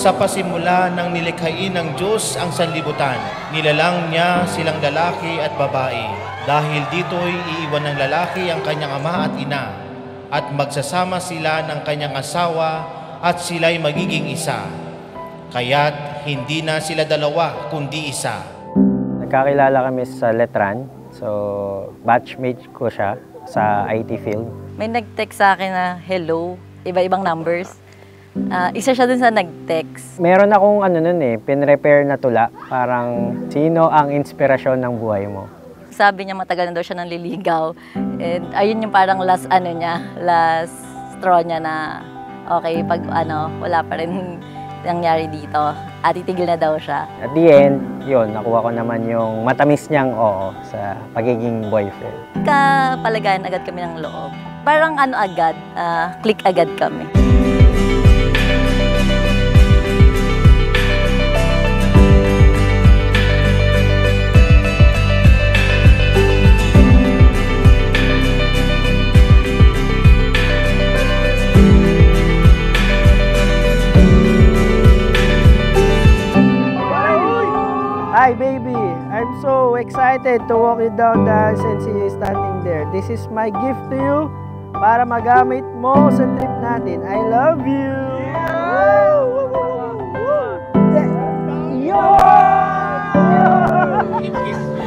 Sa pasimula ng nilikhain ng Diyos ang sanlibutan, nilalang niya silang lalaki at babae. Dahil dito'y iiwan ng lalaki ang kanyang ama at ina, at magsasama sila ng kanyang asawa at sila'y magiging isa. Kaya't hindi na sila dalawa kundi isa. Nagkakilala kami sa Letran. So, batchmate ko siya sa IT field. May nag-text sa akin na hello, iba-ibang numbers. Ah, isa siya dun sa nag-text. Meron akong ano nun eh, pinrepair na tula. Parang sino ang inspirasyon ng buhay mo? Sabi niya matagal na daw siya nanliligaw. And ayun yung parang last ano niya, last straw niya na okay, pag ano, wala pa rin nangyari dito. At titigil na daw siya. At the end, yun, nakuha ko naman yung matamis niyang oo sa pagiging boyfriend. Kapalagayan agad kami ng loob. Parang ano agad, ah, click agad kami. Hi, baby. I'm so excited to walk you down the aisle and see you standing there. This is my gift to you para magamit mo sa trip natin. I love you. Yo! Along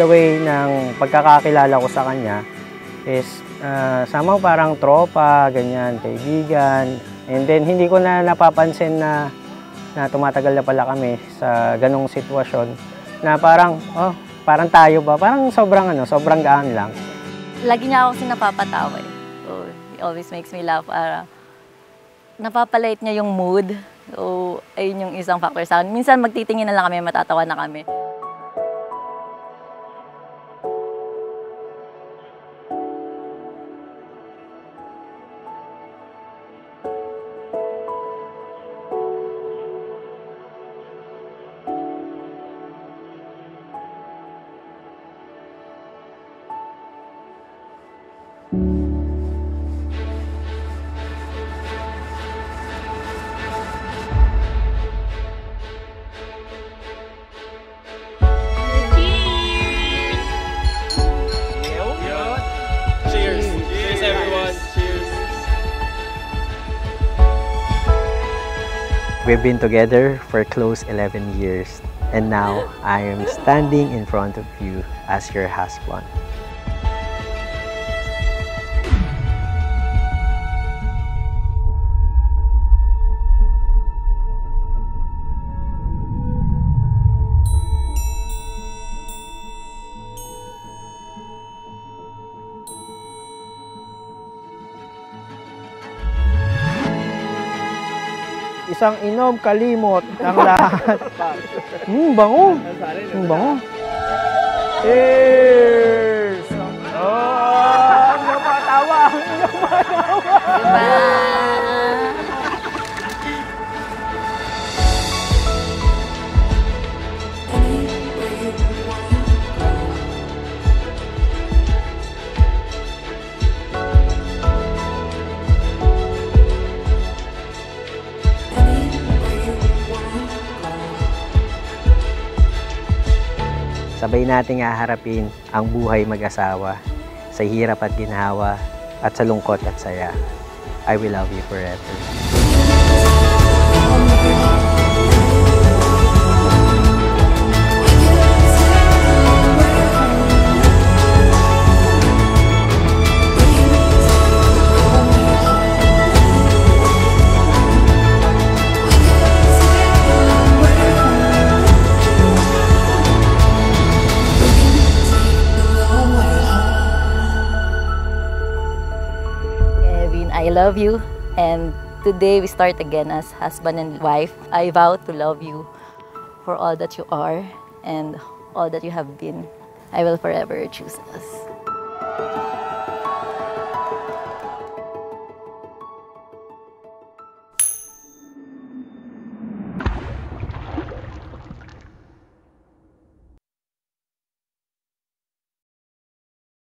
the way ng pagkakakilala ko sa kanya is uh, somehow parang tropa, ganyan, kaibigan. And then hindi ko na napapansin na na tumatagal na pala kami sa ganong sitwasyon na parang oh, parang tayo ba? Parang sobrang ano, sobrang gaan lang. Lagi niya ako kasi eh. So, he always makes me laugh. Para napapalight niya yung mood. So, ayun yung isang factor sa akin. Minsan magtitingin na lang kami, matatawa na kami. We've been together for close 11 years and now I am standing in front of you as your husband. Isang inom kalimot ng lahat. Hmm, bango. Hmm, bango. Cheers! Oh, ang napatawa. Diba? Sabay nating haharapin ang buhay mag-asawa sa hirap at ginhawa at sa lungkot at saya. I will love you forever. I love you and Today, we start again as husband and wife. I vow to love you for all that you are and all that you have been. I will forever choose us.